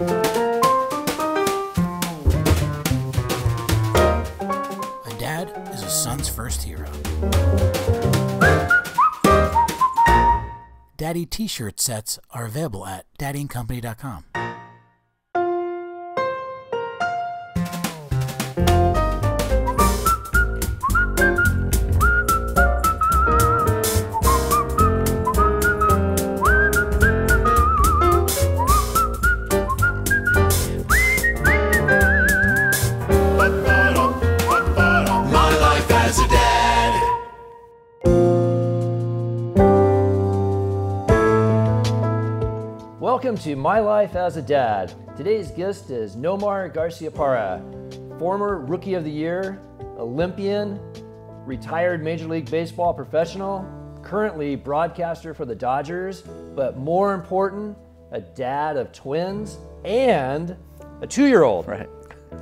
A dad is a son's first hero. Daddy t shirt sets are available at daddyandcompany.com. Welcome to My Life as a Dad. Today's guest is Nomar Garciaparra, former Rookie of the Year, Olympian, retired Major League Baseball professional, currently broadcaster for the Dodgers, but more important, a dad of twins and a two year old. Right.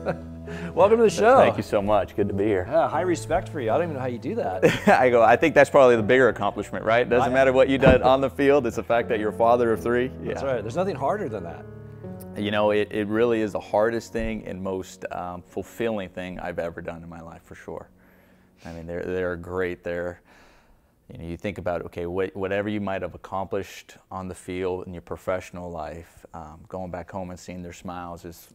Welcome to the show. Thank you so much. Good to be here. Yeah, high respect for you. I don't even know how you do that. I go. I think that's probably the bigger accomplishment, right? Doesn't I- matter what you did on the field. It's the fact that you're a father of three. Yeah. That's right. There's nothing harder than that. You know, it, it really is the hardest thing and most um, fulfilling thing I've ever done in my life, for sure. I mean, they're they're great. They're you know, you think about okay, what, whatever you might have accomplished on the field in your professional life, um, going back home and seeing their smiles is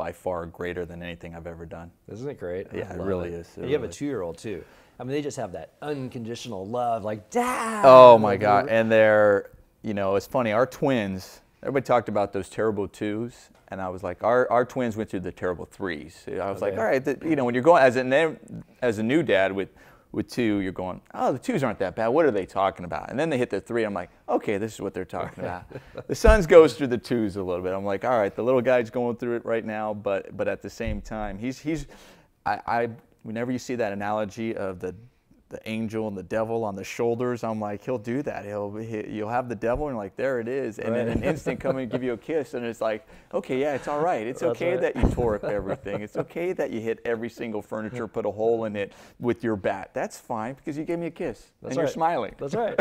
by far greater than anything I've ever done. Isn't it great? Yeah, it really is. It you have a two-year-old too. I mean, they just have that unconditional love, like dad. Oh my God! And they're, you know, it's funny. Our twins. Everybody talked about those terrible twos, and I was like, our, our twins went through the terrible threes. I was oh, like, all right, the, you know, when you're going as a as a new dad with with two, you're going, oh, the twos aren't that bad. What are they talking about? And then they hit the three. I'm like, okay, this is what they're talking about. the sons goes through the twos a little bit. I'm like, all right, the little guy's going through it right now, but but at the same time, he's he's, I, I whenever you see that analogy of the the angel and the devil on the shoulders. I'm like, he'll do that. He'll he, you'll have the devil and like, there it is, and then Right. an instant come and give you a kiss, and it's like, okay, yeah, it's all right. It's That's okay right. that you tore up everything. It's okay that you hit every single furniture, put a hole in it with your bat. That's fine because you gave me a kiss That's and you're smiling. That's right.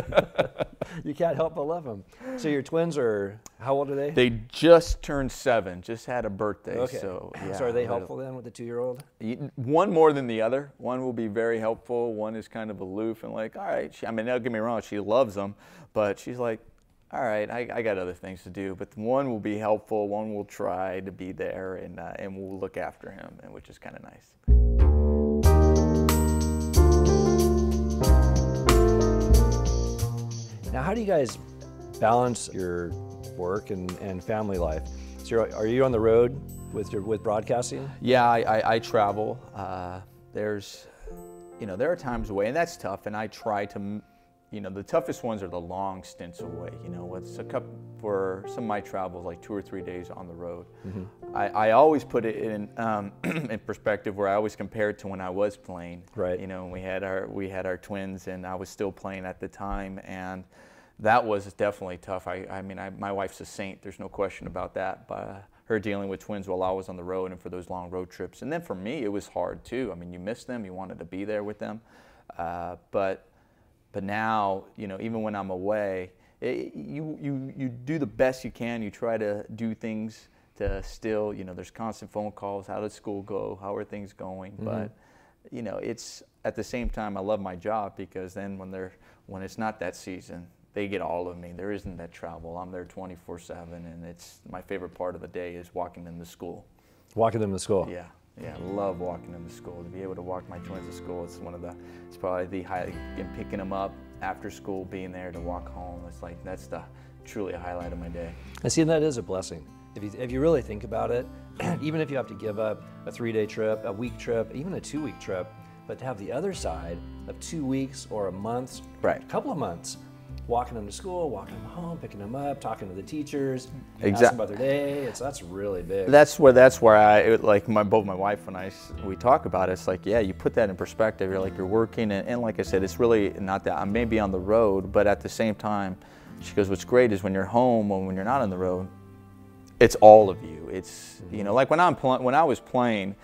you can't help but love them. So your twins are how old are they? They just turned seven, just had a birthday. okay. So, yeah, so are they helpful then with the two-year-old? One more than the other. One will be very helpful. One is kind of aloof and like, all right. She, I mean, don't get me wrong, she loves them, but she's like, all right, I, I got other things to do. But one will be helpful. One will try to be there, and uh, and we'll look after him, and which is kind of nice. Now, how do you guys balance your work and, and family life? So you're, are you on the road with your with broadcasting? Yeah, I, I, I travel. Uh, there's, you know, there are times away, and that's tough. And I try to, you know, the toughest ones are the long stints away. You know, it's a couple for some of my travels, like two or three days on the road. I, I always put it in um, in perspective where I always compare it to when I was playing. Right. You know, we had our we had our twins, and I was still playing at the time, and that was definitely tough. I, I mean, I, my wife's a saint. There's no question about that. But uh, her dealing with twins while I was on the road and for those long road trips, and then for me, it was hard too. I mean, you miss them. You wanted to be there with them, uh, but but now, you know, even when I'm away, it, you you you do the best you can. You try to do things to still, you know, there's constant phone calls. How did school go? How are things going? But you know, it's at the same time I love my job because then when they're when it's not that season, they get all of me. There isn't that travel. I'm there 24/7, and it's my favorite part of the day is walking them to school. Walking them to school. Yeah, yeah, I love walking them to school. To be able to walk my twins to school, it's one of the, it's probably the highlight. And picking them up after school, being there to walk home, it's like that's the truly a highlight of my day. And see, that is a blessing. If you, if you really think about it, even if you have to give up a three day trip, a week trip, even a two week trip, but to have the other side of two weeks or a month, Right. a couple of months, walking them to school, walking them home, picking them up, talking to the teachers, Exact- asking about their day, it's, that's really big. That's where that's where I it- like my both my wife and I we talk about it. It's like yeah, you put that in perspective. You're like you're working, and, and like I said, it's really not that I may be on the road, but at the same time, she goes, what's great is when you're home and when you're not on the road, it's all of you. It's you know mm-hmm. like when I'm when I was playing.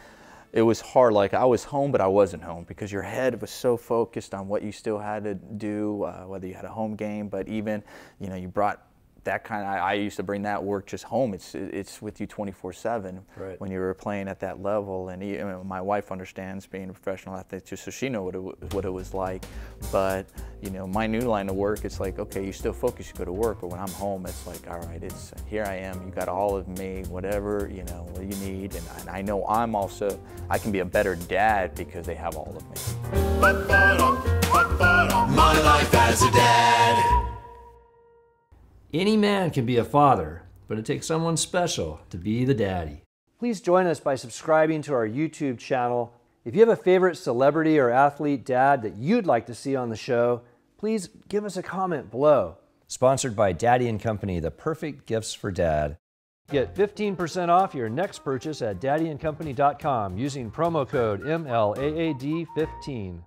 It was hard. Like I was home, but I wasn't home because your head was so focused on what you still had to do, uh, whether you had a home game, but even, you know, you brought that kind of I, I used to bring that work just home. It's it's with you 24/7 Right. when you were playing at that level. And you know, my wife understands being a professional athlete, just so she know what it, what it was like. But you know, my new line of work, it's like okay, you still focus, you go to work, but when I'm home, it's like all right, it's here I am. You got all of me, whatever you know, what you need, and, and I know I'm also I can be a better dad because they have all of me. My life as a dad. Any man can be a father, but it takes someone special to be the daddy. Please join us by subscribing to our YouTube channel. If you have a favorite celebrity or athlete dad that you'd like to see on the show, please give us a comment below. Sponsored by Daddy and Company, the perfect gifts for dad. Get 15% off your next purchase at daddyandcompany.com using promo code MLAAD15.